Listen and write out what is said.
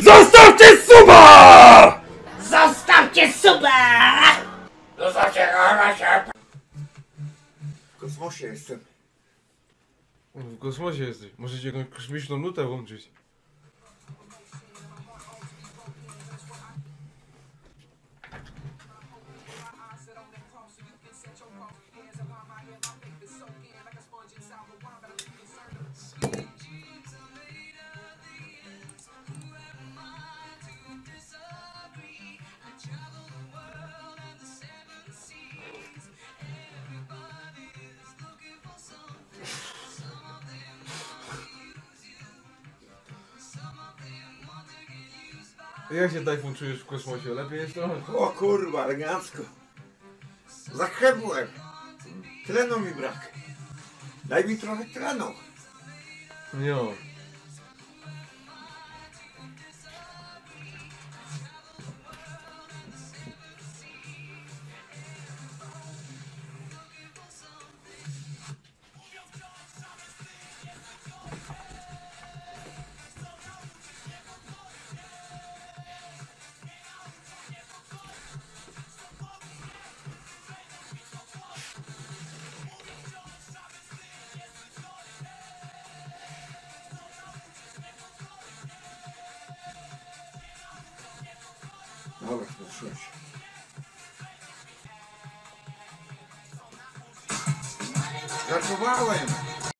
Zostawcie suba! Zostawcie suba! W kosmosie jestem. W kosmosie jesteś. Możecie jakąś kosmiczną nutę włączyć. Jak się Tajfun czujesz w kosmosie? Lepiej jest trochę? O kurwa, elegancko. Zachębłem. Tlenu mi brak. Daj mi trochę tlenu. Nie. Сочи. Закувалаем.